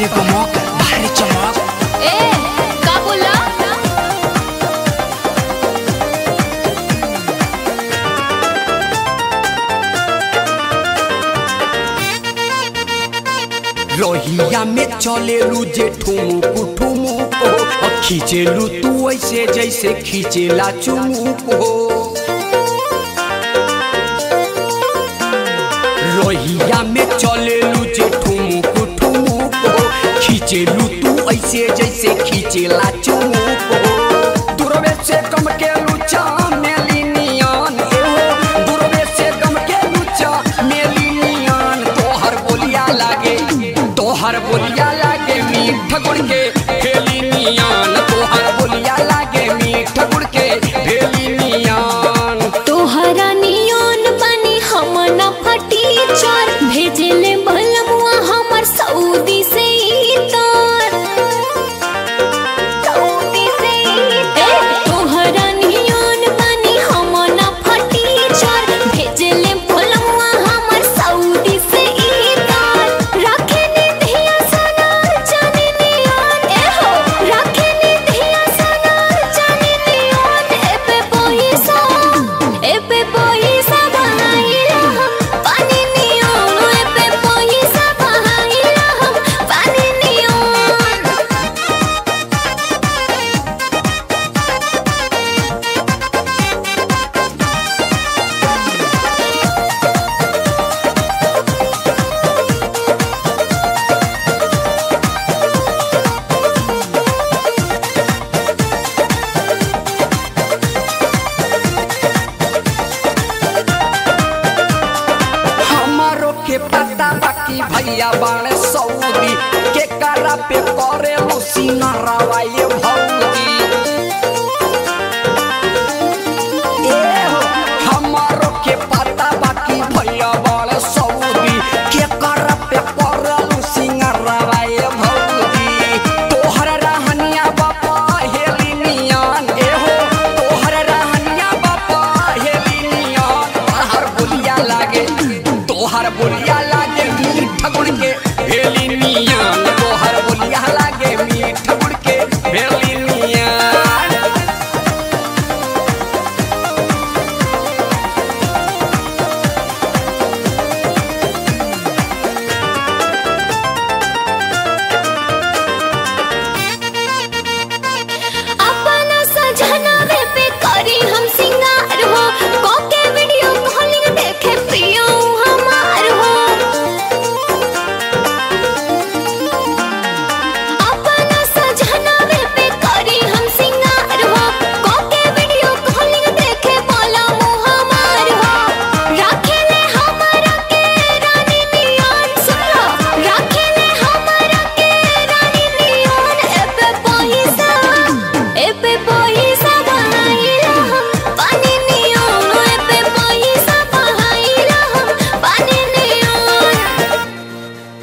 चमक। ए का बोला रोहिया में चले लू जे ठुमु को। खींचे लू तू ऐसे जैसे खींचेला चुमु को। रोहिया में चले लू चलू तू ऐसे जैसे खींचे ला चूप दूरवे से कम के लूचा तोहर बोलिया लागे, मीठ गुड़ के खेली नियान। तोहर बोलिया लागे, मीठ गुड़ भैया बाड़े सऊदी के करा पे करे लुसी न रवाई